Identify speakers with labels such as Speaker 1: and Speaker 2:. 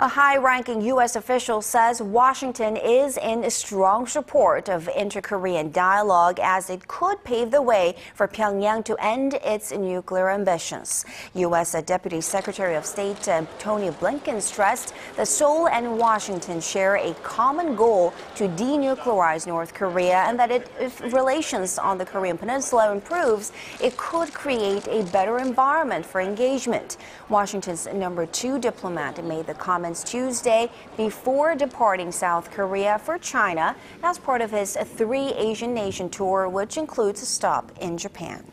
Speaker 1: A high-ranking U.S. official says Washington is in strong support of inter-Korean dialogue as it could pave the way for Pyongyang to end its nuclear ambitions. U.S. Deputy Secretary of State uh, Tony Blinken stressed that Seoul and Washington share a common goal to denuclearize North Korea and that it, if relations on the Korean Peninsula improves, it could create a better environment for engagement. Washington's number two diplomat made the comment Tuesday before departing South Korea for China as part of his three Asian nation tour, which includes a stop in Japan.